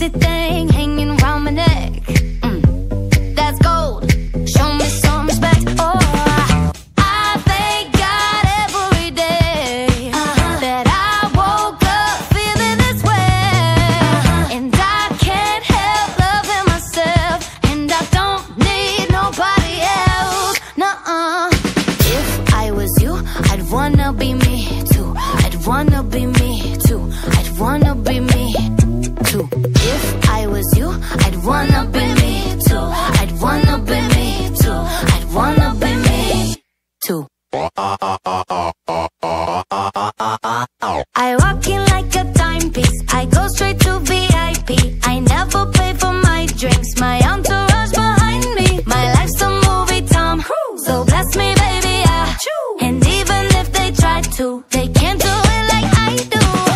sexy thing hanging round my neck. Mm, that's gold. Show me some respect. Oh, I thank God every day that I woke up feeling this way. And I can't help loving myself. And I don't need nobody else. Nuh-uh. If I was you, I'd wanna be me too. I'd wanna be me too. I'd wanna be me I'd wanna be me too. I'd wanna be me too. I'd wanna be me too. I walk in like a timepiece. I go straight to VIP. I never pay for my drinks. My entourage behind me. My life's a movie, Tom Cruise. So bless me, baby. I. And even if they try to, they can't do it like I do.